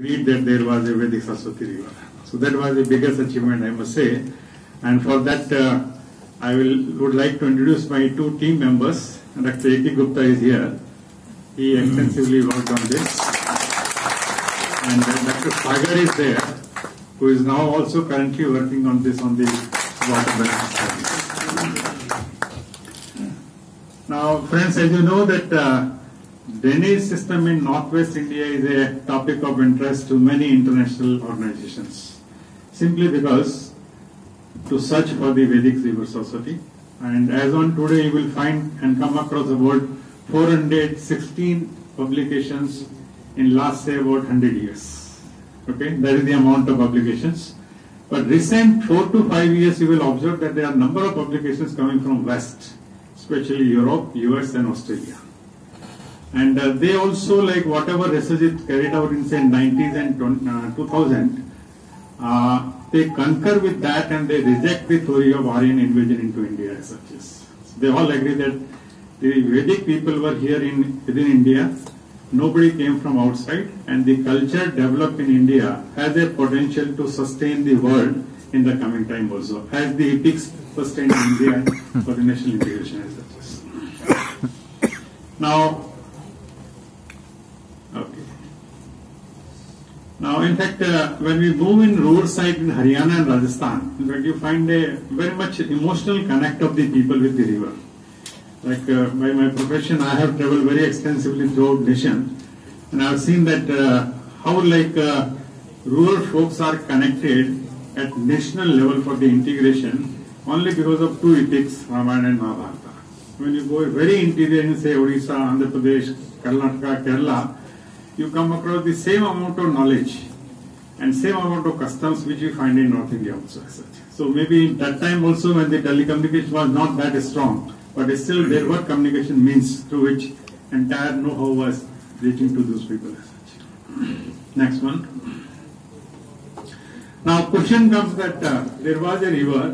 read that there was a Vedic Saraswati river. So that was the biggest achievement, I must say. And for that, uh, I will would like to introduce my two team members. Dr. A.K. Gupta is here. He extensively worked on this. And uh, Dr. Sagar is there, who is now also currently working on this on the water balance. Now, friends, as you know that uh, drainage system in northwest India is a topic of interest to many international organizations. Simply because to search for the Vedic river Saraswati. And as on today, you will find and come across about 416 publications in last say about 100 years. Okay, that is the amount of publications. But recent four to five years, you will observe that there are number of publications coming from West, especially Europe, US, and Australia. And uh, they also, like whatever research is carried out in say 90s and uh, 2000, uh, they concur with that and they reject the theory of Aryan invasion into India as such. They all agree that the Vedic people were here in within India. Nobody came from outside, and the culture developed in India has a potential to sustain the world in the coming time also, as the epics sustained India for the national integration as such. Now, okay. Now, in fact, uh, when we move in roadside in Haryana and Rajasthan, in fact, you find a very much emotional connect of the people with the river. Like uh, by my profession, I have traveled very extensively throughout nation, and I have seen that uh, how like uh, rural folks are connected at national level for the integration only because of two epics, Ramayana and Mahabharata. When you go very interior in say Odisha, Andhra Pradesh, Karnataka, Kerala, you come across the same amount of knowledge and same amount of customs which you find in North India also as such. So maybe that time also when the telecommunication was not that strong, but still there were communication means through which entire know-how was reaching to those people as such. Next one. Now question comes that uh, there was a river,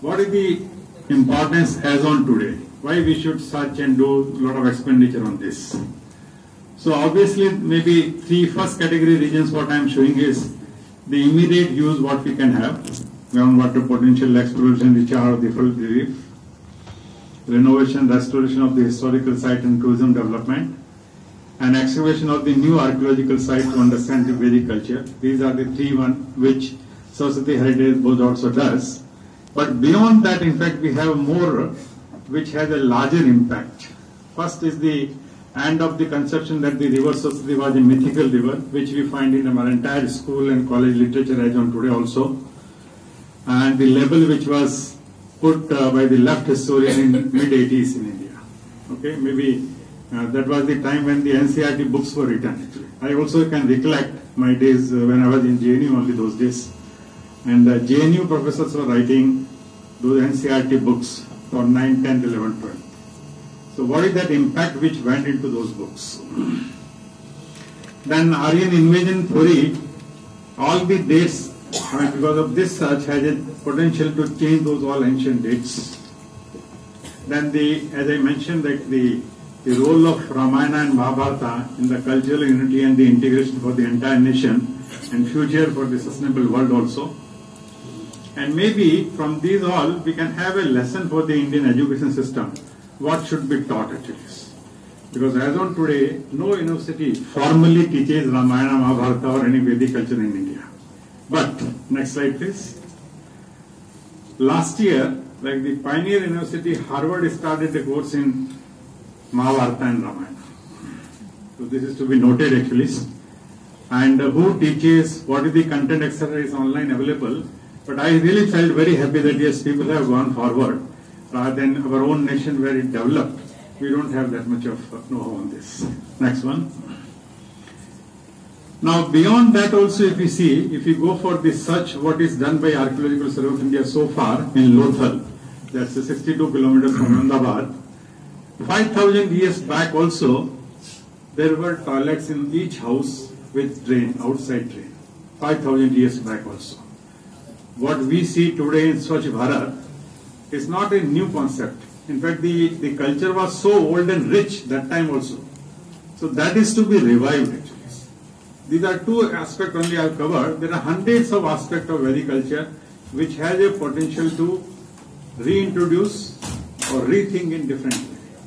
what is the importance as on today? Why we should search and do a lot of expenditure on this? So obviously, maybe three first category regions what I am showing is the immediate use what we can have, groundwater potential exploration, recharge of the reef, renovation, restoration of the historical site and tourism development, and excavation of the new archaeological site to understand the Vedic culture. These are the three one which Saraswati Heritage Board also does. But beyond that, in fact, we have more which has a larger impact. First is the end of the conception that the river Saraswati was a mythical river, which we find in our entire school and college literature as on today also. And the label which was put uh, by the left historian in mid 80s in India. Okay, maybe uh, that was the time when the NCERT books were written actually. I also can recollect my days uh, when I was in JNU only those days. And JNU professors were writing those NCERT books for 9, 10, 11, 12. So what is that impact which went into those books? Then Aryan invasion theory, all the dates, mean, because of this search has a potential to change those all ancient dates. Then the, as I mentioned, that the, the role of Ramayana and Mahabharata in the cultural unity and the integration for the entire nation and future for the sustainable world also. And maybe from these all, we can have a lesson for the Indian education system what should be taught at actually. Because as on today, no university formally teaches Ramayana, Mahabharata or any Vedic culture in India. But, next slide please. Last year, like the Pioneer University, Harvard started a course in Mahabharata and Ramayana. So this is to be noted actually. And uh, who teaches, what is the content, etc. is online available. But I really felt very happy that yes, people have gone forward Uh, rather than our own nation where it developed. We don't have that much of uh, know-how on this. Next one. Now, beyond that also, if you see, if you go for the search, what is done by Archaeological Survey of India so far in Lothal, that's 62 kilometers from Ahmedabad, 5,000 years back also, there were toilets in each house with drain, outside drain. 5,000 years back also. What we see today in Swachh Bharat is not a new concept. In fact, the, the culture was so old and rich that time also. So that is to be revived actually. these are two aspects only I've covered. There are hundreds of aspects of agriculture which has a potential to reintroduce or rethink in different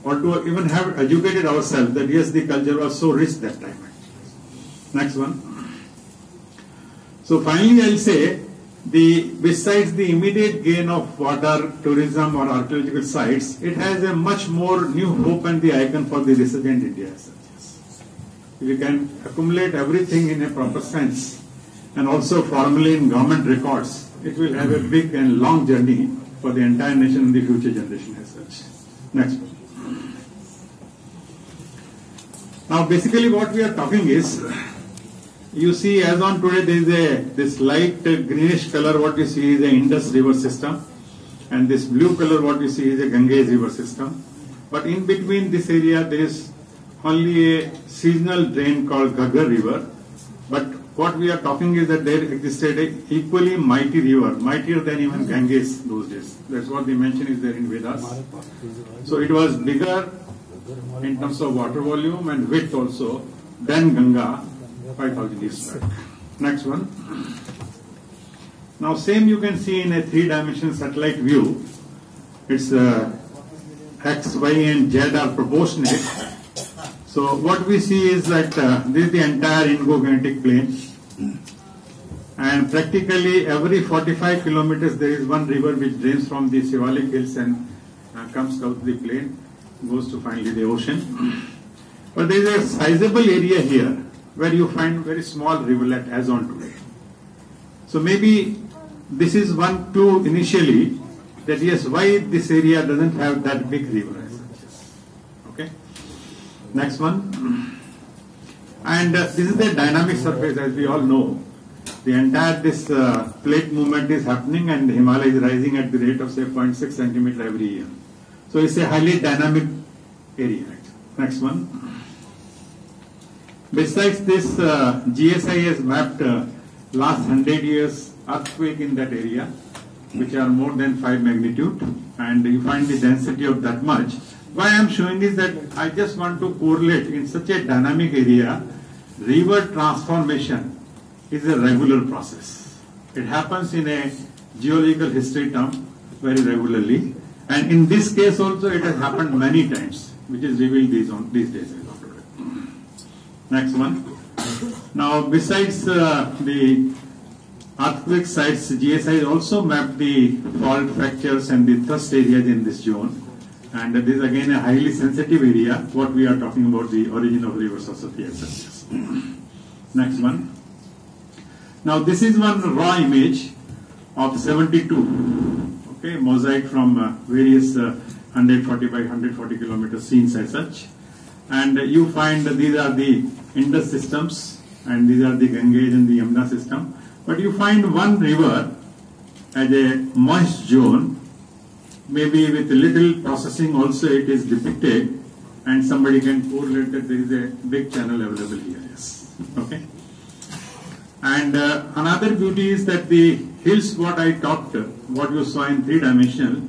or to even have educated ourselves that yes, the culture was so rich that time. Next one. So finally, I'll say the besides the immediate gain of water, tourism, or archaeological sites, it has a much more new hope and the icon for the resurgent India. such. If we can accumulate everything in a proper sense, and also formally in government records, it will have a big and long journey for the entire nation and the future generation as such. Next one. Now, basically, what we are talking is, you see, as on today, there is a this light uh, greenish color. What you see is the Indus River system, and this blue color, what you see is a Ganges River system. But in between this area, there is only a seasonal drain called Ghaggar River. But what we are talking is that there existed a equally mighty river, mightier than even Ganges those days. That's what the mention is there in Vedas. So it was bigger in terms of water volume and width also than Ganga 5000 years back. Next one. Now same you can see in a three-dimensional satellite view. Its uh, x, y and z are proportionate. So what we see is that uh, this is the entire Indo-Gangetic plain and practically every 45 kilometers there is one river which drains from the Shivalik hills and uh, comes out the plain, goes to finally the ocean. But there is a sizable area here where you find very small rivulet as on today. So maybe this is one clue initially that yes, why this area doesn't have that big rivulet. Okay. Next one. And uh, this is the dynamic surface as we all know. The entire this uh, plate movement is happening and the Himalaya is rising at the rate of say 0.6 centimeter every year. So it's a highly dynamic area. Next one. Besides this, uh, mapped uh, last 100 years earthquake in that area, which are more than 5 magnitude, and you find the density of that much. Why I am showing is that I just want to correlate in such a dynamic area, river transformation is a regular process. It happens in a geological history term very regularly, and in this case also it has happened many times, which is revealed these, on, these days. Next one. Now, besides uh, the earthquake sites, GSI also mapped the fault fractures and the thrust areas in this zone. And this is again a highly sensitive area, what we are talking about the origin of rivers of Satya Next one. Now, this is one raw image of 72, okay, mosaic from uh, various uh, 140 by 140 kilometer scenes as such. And you find these are the Indus systems and these are the Ganges and the Yamuna system. But you find one river as a moist zone, maybe with little processing also it is depicted and somebody can correlate that there is a big channel available here. Yes. Okay. And uh, another beauty is that the hills what I talked, what you saw in three dimensional,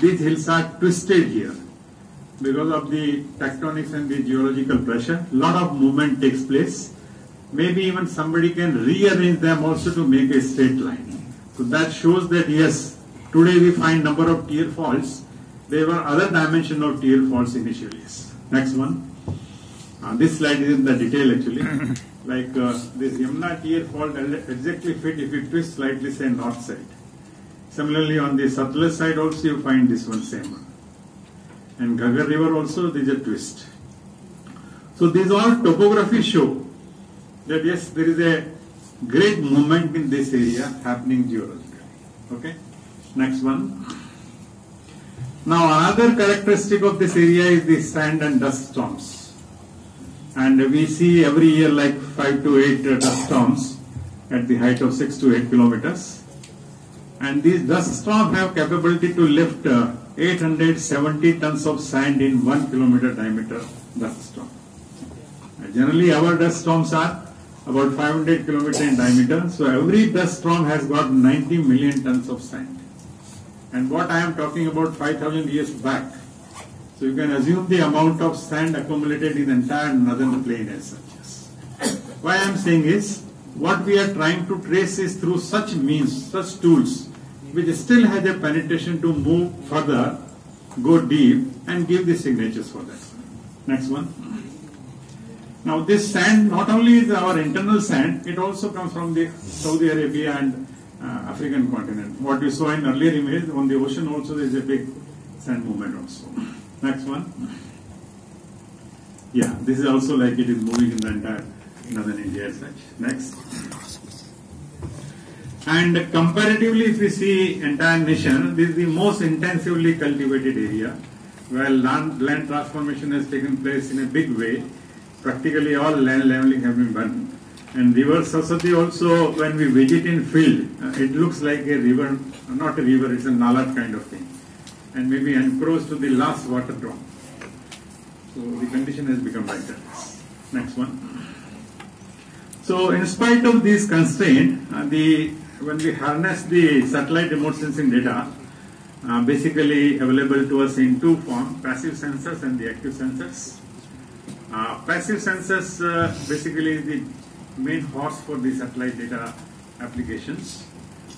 these hills are twisted here because of the tectonics and the geological pressure. lot of movement takes place. Maybe even somebody can rearrange them also to make a straight line. So that shows that yes, today we find number of tear faults. There were other dimension of tear faults initially. Yes. Next one. Uh, this slide is in the detail actually. like uh, this Yamuna tear fault exactly fit if you twist slightly say north side. Similarly on the Satluj side also you find this one same one. And Ghaggar river also there is a twist. So these all topography show that yes there is a great movement in this area happening geologically. Okay. Next one. Now another characteristic of this area is the sand and dust storms. And we see every year like 5 to 8 uh, dust storms at the height of 6 to 8 kilometers. And these dust storms have capability to lift uh, 870 tons of sand in 1 kilometer diameter dust storm. Uh, generally our dust storms are about 500 kilometers in diameter. So every dust storm has got 90 million tons of sand. And what I am talking about 5000 years back. So you can assume the amount of sand accumulated in the entire northern plain as such. Why I am saying is, what we are trying to trace is through such means, such tools, which still has a penetration to move further, go deep, and give the signatures for that. Next one. Now this sand not only is our internal sand, it also comes from the Saudi Arabia and uh, African continent. What you saw in earlier image, on the ocean also there is a big sand movement also. Next one. Yeah, this is also like it is moving in the entire northern India as such. Next. And comparatively, if we see entire nation, this is the most intensively cultivated area, where land, land transformation has taken place in a big way. Practically all land leveling have been done. And river Saraswati also, when we visit in field, uh, it looks like a river, not a river, it's a nala kind of thing. And maybe encroached to the last water drop. So the condition has become like. Next one. So in spite of these constraints, uh, the when we harness the satellite remote sensing data, uh, basically available to us in two forms, passive sensors and the active sensors. Uh, passive sensors uh, basically is the main horse for the satellite data applications.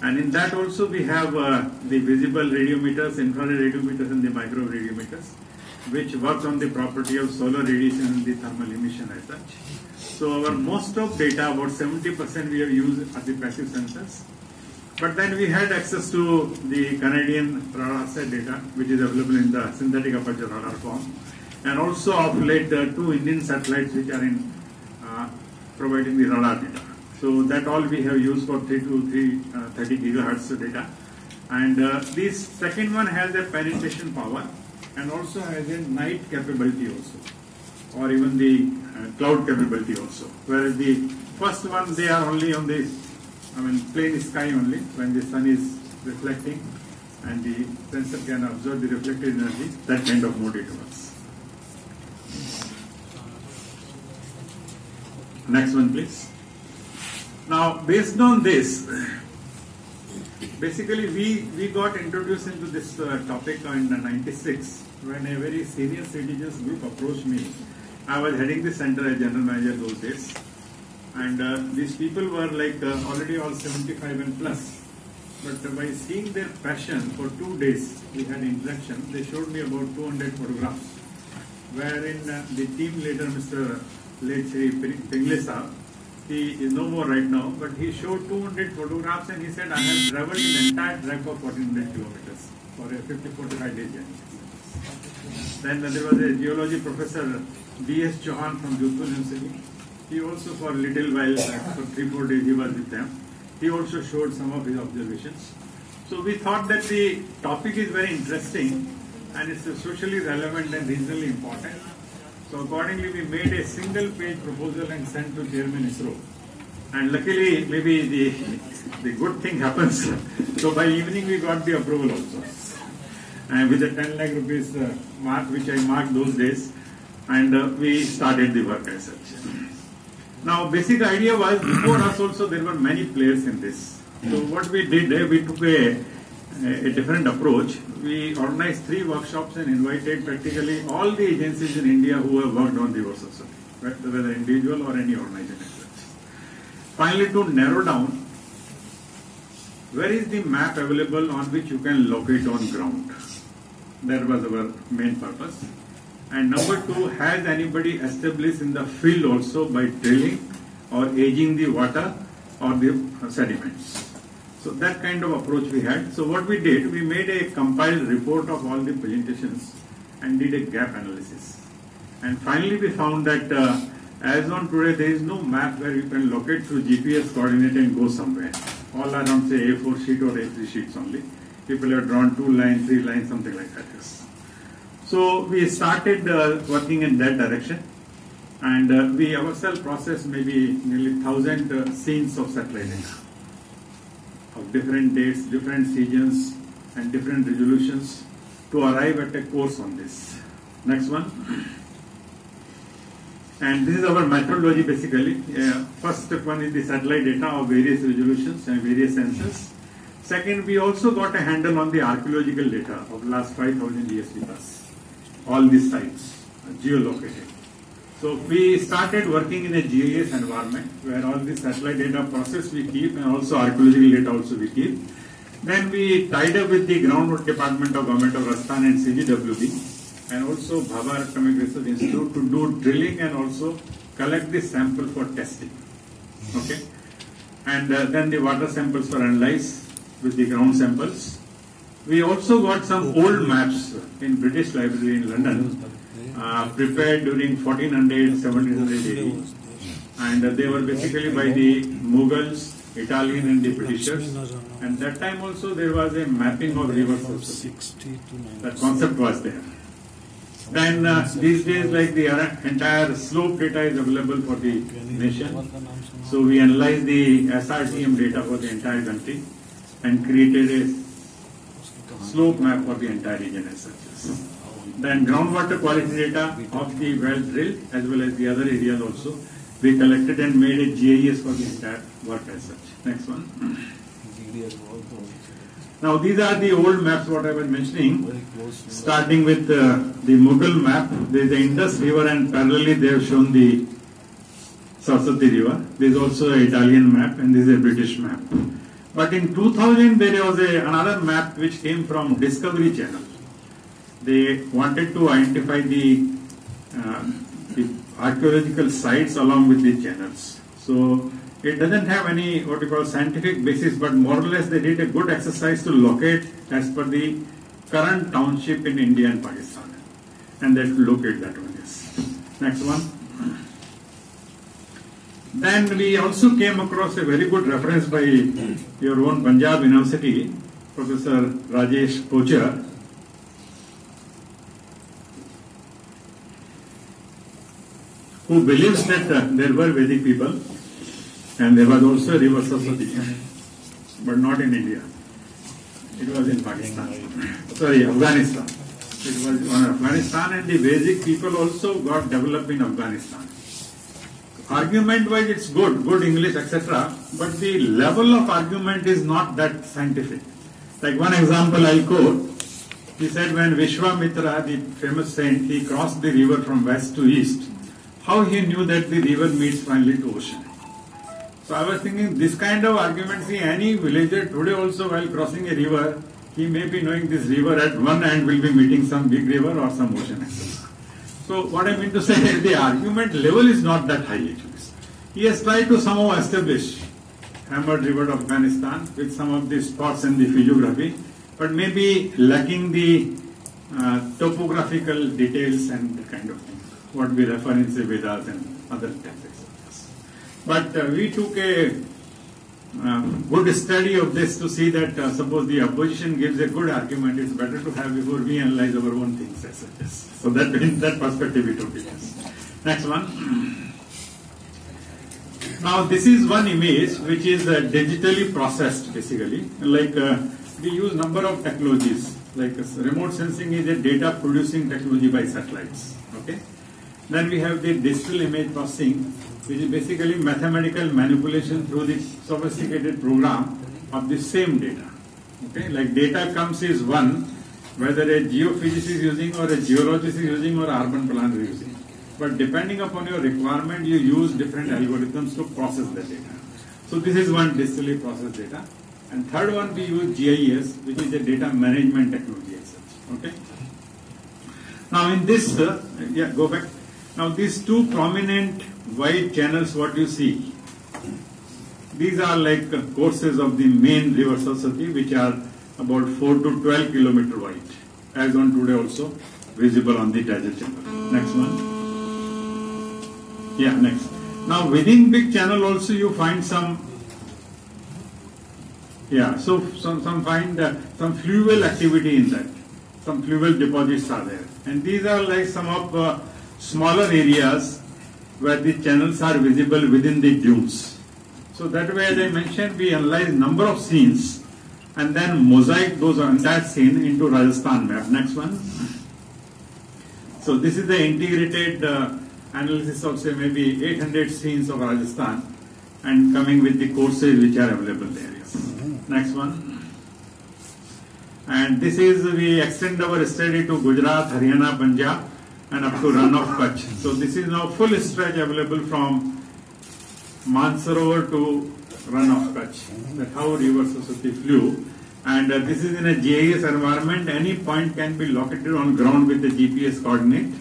And in that also we have uh, the visible radiometers, infrared radiometers and the microwave radiometers, which work on the property of solar radiation and the thermal emission as such. So our most of data, about 70% we have used as the passive sensors. But then we had access to the Canadian radar data, which is available in the synthetic aperture radar form. And also of late, uh, two Indian satellites which are in uh, providing the radar data. So that all we have used for 3 to 3, uh, 30 gigahertz data. And uh, this second one has a penetration power and also has a night capability also, or even the uh, cloud capability also. Whereas the first one, they are only on the, I mean, plain sky only when the sun is reflecting and the sensor can absorb the reflected energy, that kind of mode it works. Next one, please. Now, based on this, basically we, we got introduced into this uh, topic in 96 when a very senior citizens group approached me. I was heading the center as general manager those days. And uh, these people were like uh, already all 75 and plus. But by seeing their passion for two days, we had interaction. They showed me about 200 photographs, wherein uh, the team leader, Mr. Late Sri he is no more right now, but he showed 200 photographs and he said, I have traveled an entire track of 1400 kilometers for a 50 45 day journey. Then there was a geology professor, B.S. Chauhan from Jodhpur University. He also for a little while, for three, four days he was with them. He also showed some of his observations. So we thought that the topic is very interesting and it's socially relevant and regionally important. So accordingly, we made a single page proposal and sent to Chairman ISRO. And luckily, maybe the, the good thing happens. So by evening, we got the approval also. And with the 10 lakh rupees uh, mark, which I marked those days, and uh, we started the work as such. Now, basic idea was before us also there were many players in this. So what we did, uh, we took a, a different approach. We organized three workshops and invited practically all the agencies in India who have worked on the reverse whether individual or any organization. Finally, to narrow down, where is the map available on which you can locate on ground? That was our main purpose. And number two, has anybody established in the field also by drilling or aging the water or the sediments? So that kind of approach we had. So what we did, we made a compiled report of all the presentations and did a gap analysis. And finally we found that uh, as on today there is no map where you can locate through GPS coordinate and go somewhere. All are on say A4 sheet or A3 sheets only. People have drawn two lines, three lines, something like that. So we started uh, working in that direction and uh, we ourselves processed maybe nearly thousand uh, scenes of satellite data of different dates, different seasons and different resolutions to arrive at a course on this. Next one. And this is our methodology basically. Uh, first one is the satellite data of various resolutions and various sensors. Second, we also got a handle on the archaeological data of last 5000 years with us. All these sites, geolocated. So we started working in a GIS environment where all the satellite data process we keep and also archaeological data also we keep. Then we tied up with the groundwork department of government of Rajasthan and CGWB and also Bhabha Atomic Research Institute to do drilling and also collect the sample for testing. Okay. And uh, then the water samples were analyzed with the ground samples. We also got some old maps in British Library in London, uh, prepared during 1400, 1700 AD. And they were basically by the Mughals, Italian and the Britishers. And that time also there was a mapping of rivers also. That concept was there. Then uh, these days like the entire slope data is available for the nation. So we analyzed the SRTM data for the entire country and created a slope map for the entire region as such. Then groundwater quality data of the well drilled as well as the other areas also we collected and made a GIS for the entire work as such. Next one. Now these are the old maps what I was mentioning. Starting with uh, the Mughal map, there is the Indus River and parallelly they have shown the Saraswati River. There is also an Italian map and this is a British map. But in 2000 there was a, another map which came from Discovery Channel. They wanted to identify the, uh, the archaeological sites along with the channels. So it doesn't have any what you call scientific basis, but more or less they did a good exercise to locate as per the current township in India and Pakistan. And they locate that one, yes. Next one. Then we also came across a very good reference by your own Punjab University, Professor Rajesh Kochhar. Who believes that uh, there were Vedic people and there was also a river Saraswati, but not in India. It was in Pakistan. Sorry, Afghanistan. It was in Afghanistan and the Vedic people also got developed in Afghanistan. Argument wise it's good, good English, etc. But the level of argument is not that scientific. Like one example I'll quote. He said when Vishwamitra, the famous saint, he crossed the river from west to east, how he knew that the river meets finally to ocean. So I was thinking this kind of argument, see any villager today also while crossing a river, he may be knowing this river at one end will be meeting some big river or some ocean. So what I mean to say is the argument level is not that high actually. He has tried to somehow establish Helmand River of Afghanistan with some of the spots in the physiography, but maybe lacking the uh, topographical details and the kind of thing, what we refer in say Vedas and other texts. But uh, we took a good study of this to see that uh, suppose the opposition gives a good argument, it's better to have before we analyze our own things as such. So that that perspective we took it. Next one. Now this is one image which is uh, digitally processed basically. Like uh, we use number of technologies. Like uh, remote sensing is a data producing technology by satellites. Okay. Then we have the digital image processing, which is basically mathematical manipulation through the sophisticated program of the same data. Okay. Like data comes is one, whether a geophysicist is using or a geologist is using or urban planner is using. But depending upon your requirement, you use different algorithms to process the data. So this is one digitally processed data. And third one we use GIS, which is a data management technology as such. Okay. Now in this, uh, yeah, go back. Now these two prominent white channels, what you see, these are like courses of the main river Saraswati, which are about 4 to 12 kilometer wide, as on today also visible on the desert channel. Next one. Yeah, next. Now within big channel also you find some, yeah, so some, some find uh, some fluvial activity in that. Some fluvial deposits are there. And these are like some of uh, smaller areas where the channels are visible within the dunes. So that way, as I mentioned, we analyze number of scenes and then mosaic those entire scene into Rajasthan map. Next one. So this is the integrated uh, analysis of say maybe 800 scenes of Rajasthan and coming with the courses which are available there. Yes. Next one. And this is we extend our study to Gujarat, Haryana, Punjab and up to Rann of Kutch. So this is now full stretch available from Mansarovar to Rann of Kutch. That's how River Saraswati flew. And uh, this is in a GIS environment. Any point can be located on ground with the GPS coordinate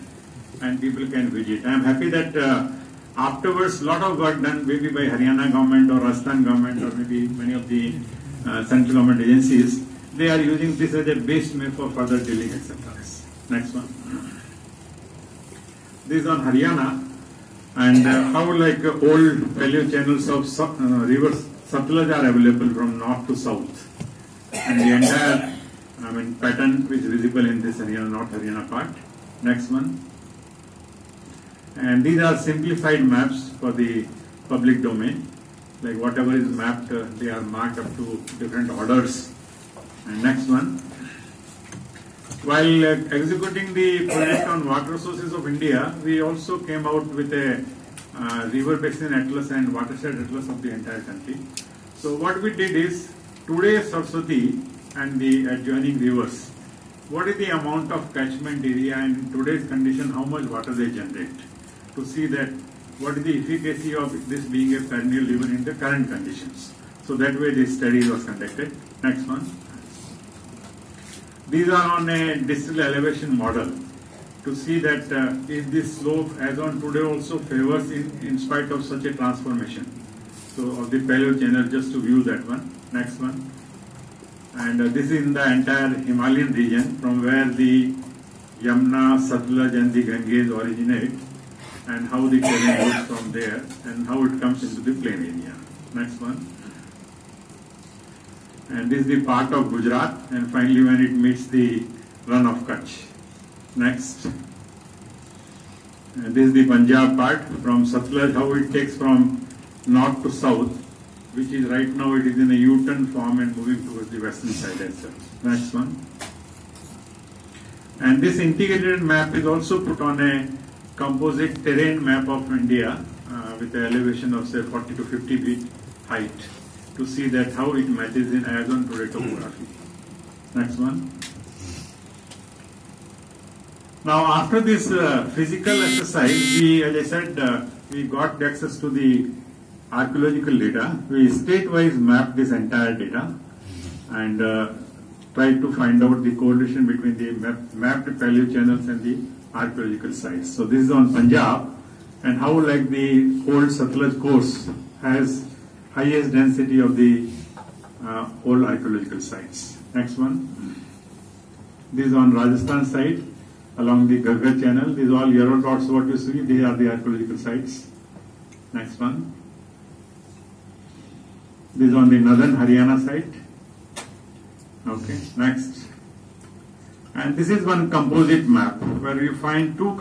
and people can visit. I am happy that uh, afterwards lot of work done maybe by Haryana government or Rajasthan government or maybe many of the uh, central government agencies. They are using this as a base map for further etc. Next one. This is on Haryana and uh, how like uh, old paleo channels of uh, rivers Satluj are available from north to south and the entire I mean pattern which is visible in this Haryana, North Haryana part. Next one. And these are simplified maps for the public domain. Like whatever is mapped, uh, they are marked up to different orders. And next one. While uh, executing the project on water resources of India, we also came out with a uh, river basin atlas and watershed atlas of the entire country. So what we did is today Saraswati and the adjoining rivers, what is the amount of catchment area and in today's condition how much water they generate to see that what is the efficacy of this being a perennial river in the current conditions. So that way this study was conducted. Next one. These are on a digital elevation model to see that uh, if this slope as on today also favors in, in spite of such a transformation. So of the paleo channel just to view that one. Next one. And uh, this is in the entire Himalayan region from where the Yamuna, Satluj and the Ganges originate and how the terrain looks from there and how it comes into the plain area. Next one. And this is the part of Gujarat and finally when it meets the Rann of Kutch. Next. And this is the Punjab part from Satluj, how it takes from north to south, which is right now it is in a U-turn form and moving towards the western side as well. Next one. And this integrated map is also put on a composite terrain map of India uh, with an elevation of say 40 to 50 feet height to see that how it matches in as on today topography. Next one. Now after this uh, physical exercise, we, as I said, uh, we got access to the archaeological data. We state-wise mapped this entire data and uh, tried to find out the correlation between the map, mapped paleo channels and the archaeological sites. So this is on Punjab and how like the old Satluj course has highest density of the uh, old archaeological sites. Next one. This is on Rajasthan side along the Ghaggar channel. These are all yellow dots what you see, they are the archaeological sites. Next one. This is on the northern Haryana side. Okay, next. And this is one composite map where you find two